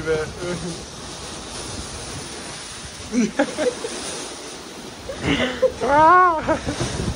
believe it. ah!